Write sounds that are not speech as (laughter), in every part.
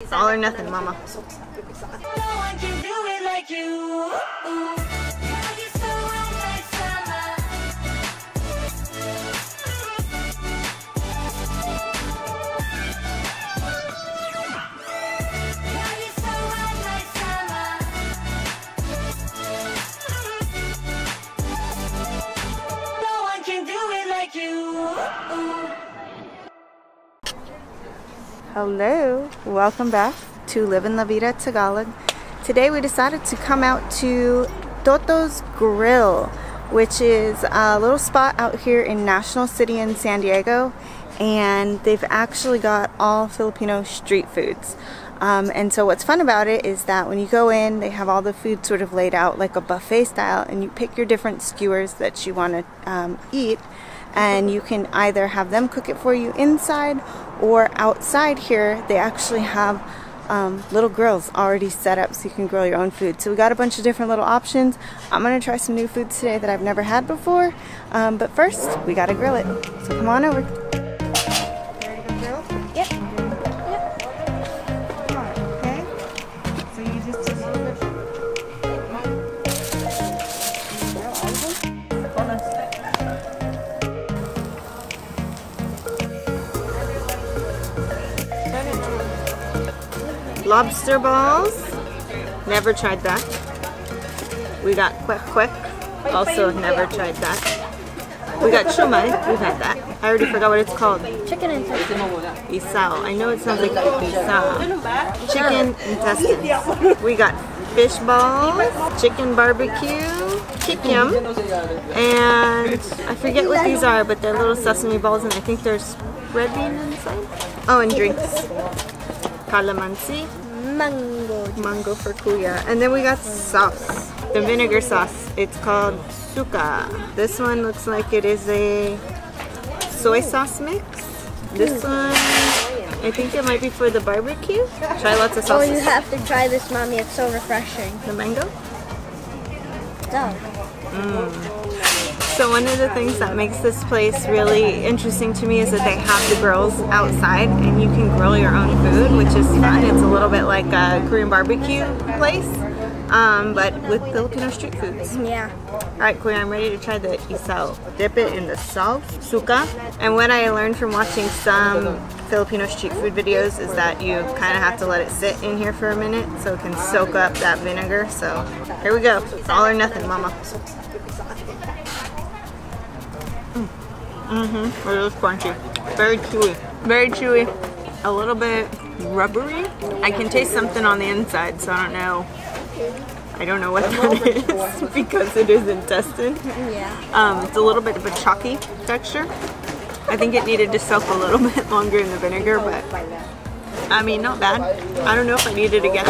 It's all or nothing, mama. Hello, welcome back to Livin La Vida Tagalog. Today we decided to come out to Toto's Grill, which is a little spot out here in National City in San Diego, and they've actually got all Filipino street foods. Um, and so what's fun about it is that when you go in, they have all the food sort of laid out like a buffet style, and you pick your different skewers that you want to um, eat and you can either have them cook it for you inside or outside here they actually have um, little grills already set up so you can grill your own food. So we got a bunch of different little options. I'm to try some new foods today that i've never had before. Um, but first we got to grill it. So come on over Lobster balls. Never tried that. We got quick quick. Also never tried that. We got shumai. We've had that. I already forgot what it's called. Chicken intestine. Isaw. I know it sounds like isaw. Chicken intestines. We got fish balls, chicken barbecue, kikiam, and I forget what these are, but they're little sesame balls, and I think there's red bean inside. Oh, and drinks. Calamansi, Mango. mango for kuya, and then we got sauce, the vinegar sauce. It's called suka. This one looks like it is a soy sauce mix. This hmm. one, I think it might be for the barbecue. Try lots of sauces. Oh, you have to try this, mommy. It's so refreshing. The mango. Duh. Mm. So one of the things that makes this place really interesting to me is that they have the grills outside and you can grill your own food, which is fun. It's a little bit like a Korean barbecue place, um, but with Filipino street foods. Yeah. All right, Kuya, I'm ready to try the isaw. Dip it in the salt, suka. And what I learned from watching some Filipino street food videos is that you kind of have to let it sit in here for a minute so it can soak up that vinegar. So here we go. All or nothing, mama. Mm-hmm. It is crunchy. Very chewy. Very chewy. A little bit rubbery. I can taste something on the inside, so I don't know. I don't know what that is (laughs) because it is intestine. Yeah. Um, it's a little bit of a chalky texture. I think it needed to soak a little (laughs) bit longer in the vinegar, but I mean, not bad. I don't know if I need it again.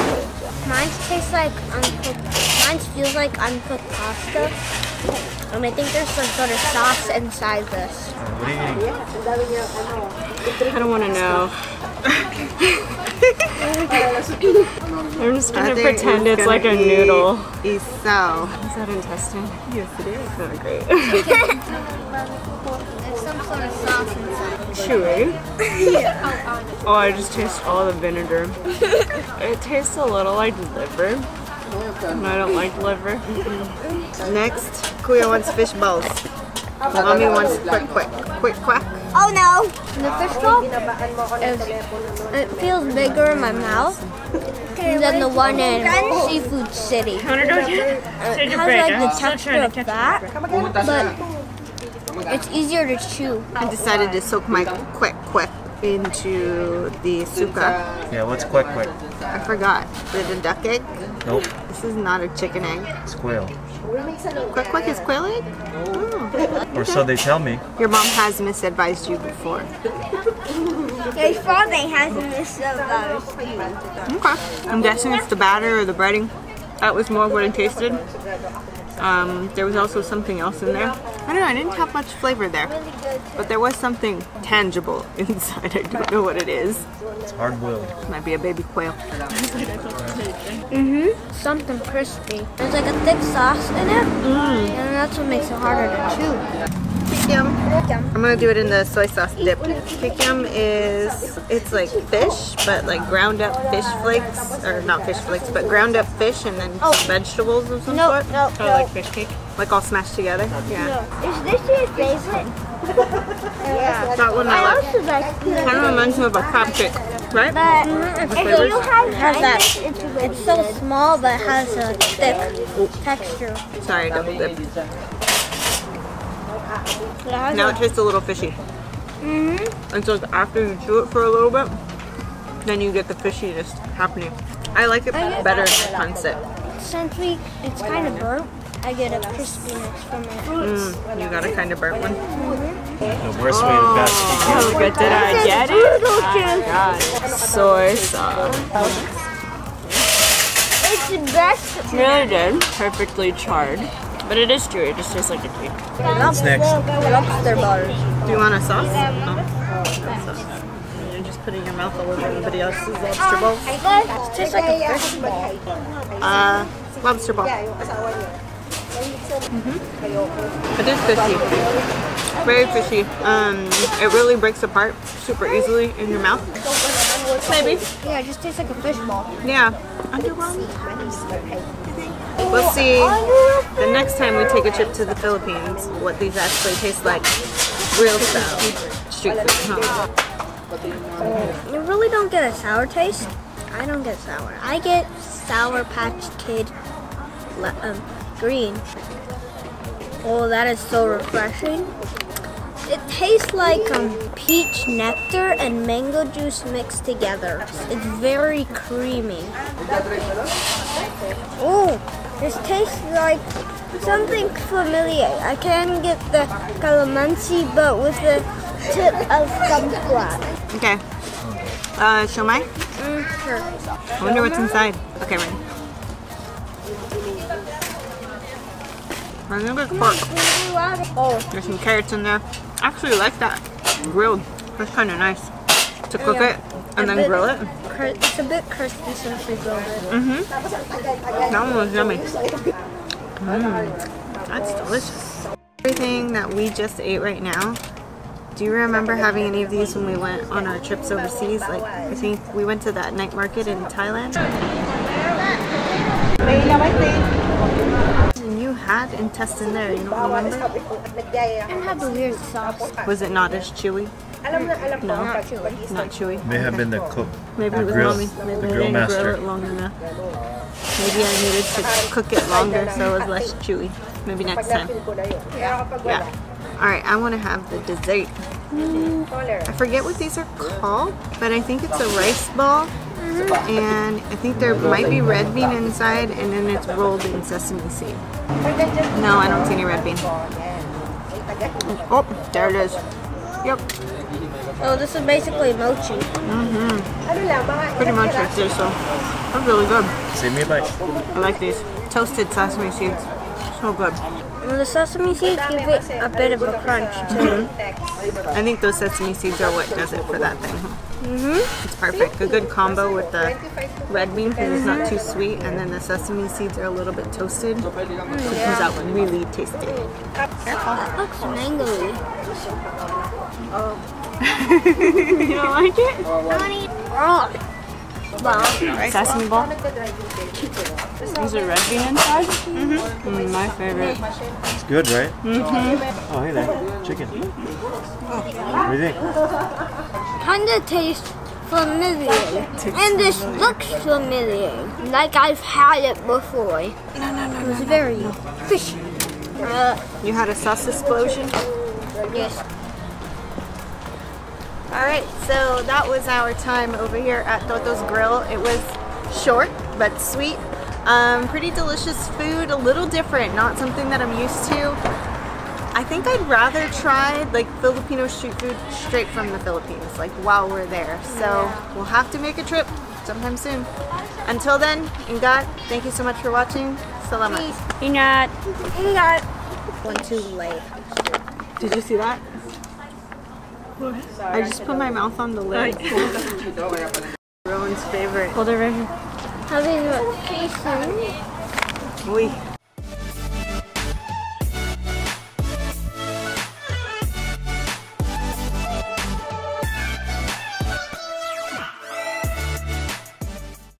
Mine tastes like uncooked. Mine feels like uncooked pasta. And I think there's some sort of sauce inside this. What are you eating? I don't want to know. I'm just gonna pretend it's like a noodle. Isaw. Is that intestine? Yes, it is. Not great. There's some sort of sauce inside. Chewy. (laughs) Oh, I just taste all the vinegar. It tastes a little like liver. And I don't like liver. Next, Kuya wants fish balls. Mommy wants quick, quick, quick, quack. Oh no! The fish ball is, it feels bigger in my mouth than the one in Seafood City. Uh, it has like the texture of that, but it's easier to chew. I decided to soak my quick, quick into the suka. Yeah, what's quick quick? I forgot. Did a duck egg? Nope, This is not a chicken egg. it's quail. Quick, quick is quail? Oh. Or so they tell me. Your mom has misadvised you before. Your father has missed those. Okay. I'm guessing it's the batter or the breading. That was more what it tasted. Um, there was also something else in there. I don't know, I didn't have much flavor there. But there was something tangible (laughs) inside. I don't know what it is. It's hard boiled. Might be a baby quail. Mhm. Something crispy. There's like a thick sauce in it, and that's what makes it harder to chew. Kikiam. I'm gonna do it in the soy sauce dip. Kikiam is it's like fish, but like ground up fish flakes, or not fish flakes, but ground up fish and then Oh. vegetables of some No, sort. no, Kinda no. like fish cake, like all smashed together. Yeah, Is this your favorite? (laughs) yeah. That one I I like. also like Kind of reminds me of a crab cake, right? But mm-hmm. if flavors? you have How's that? it's, it's so small but has a thick texture. Sorry, double dip. It has Now it tastes a little fishy. Mhm. It's like after you chew it for a little bit, then you get the fishiness happening. I like it I better that. in pancit. Since we it's kind of burnt, I get a crispiness from it. Mm, you got a kind of burnt one. The worst way to pass Oh, good. Did I get it? Oh God. Soy sauce. It's the best. It's really good. Perfectly charred. But it is chewy. It just tastes like a cake. What's next? Lobster balls. Do you want a sauce? Oh, no sauce. You're just putting your mouth all over everybody else's lobster balls. It tastes like a fish ball. Uh, lobster ball. It is fishy. Very fishy. Um, it really breaks apart super easily in your mouth. Maybe. Yeah, it just tastes like a fish ball. Yeah. Underwhelmed. We'll see the next time we take a trip to the Philippines what these actually taste like. Real style street food. Huh? You really don't get a sour taste. I don't get sour. I get Sour Patch Kid um, green. Oh, that is so refreshing. It tastes like um, peach nectar and mango juice mixed together. It's very creamy. Oh, this tastes like something familiar. I can get the calamansi, but with the tip of some kumquat. Okay. Uh, shumai? Mm, sure. I wonder what's inside. Okay, ready. I'm gonna pork. Oh, There's some carrots in there. I actually like that grilled. That's kind of nice to cook Yeah. it and A then grill it. it's a bit crispy since we grilled it. Mm-hmm. That one was yummy. Mmm, that's delicious. Everything that we just ate right now. Do you remember having any of these when we went on our trips overseas? Like, I think we went to that night market in Thailand. And you had intestine there, you don't remember? And have a weird sauce. Was it not as chewy? No, not chewy. Not chewy. May have been the cook. Maybe the it was grill, mommy. Maybe the I grill didn't master. grill it long enough. Maybe I needed to cook it longer so it was less chewy. Maybe next time. Yeah. Alright, I want to have the dessert. I forget what these are called, but I think it's a rice ball. And I think there might be red bean inside, and then it's rolled in sesame seed. No, I don't see any red bean. Oh, there it is. Yep, Oh, this is basically mochi. Mm-hmm. pretty much right there, so that's really good. Save me a bite. I like these. Toasted sesame seeds. So good. And the sesame seeds give it a bit of a crunch too. I think those sesame seeds are what does it for that thing. Mm-hmm. It's perfect. A good combo with the red bean because it's not too sweet, and then the sesame seeds are a little bit toasted. So it comes out really tasty. That looks mangoey. (laughs) you don't like it? Oh. Well, Sesame ball. These are red bean inside. Mm-hmm. my favorite. It's good, right? Mm-hmm. Oh, hey there. Chicken. What do you think? kinda tastes familiar. And this looks familiar. Like I've had it before. No, no, no. It was very fishy. Uh, You had a sauce explosion? yes. Alright, so that was our time over here at Toto's Grill. It was short but sweet. Um, pretty delicious food, a little different, not something that I'm used to. I think I'd rather try like Filipino street food straight from the Philippines, like while we're there. So we'll have to make a trip sometime soon. Until then, Ingat, thank you so much for watching. Salamat. Ingat. Ingat. One too late. Did you see that? I just put my mouth on the lid. Rowan's (laughs) favorite. Hold it right here. Having a tasting. Uy.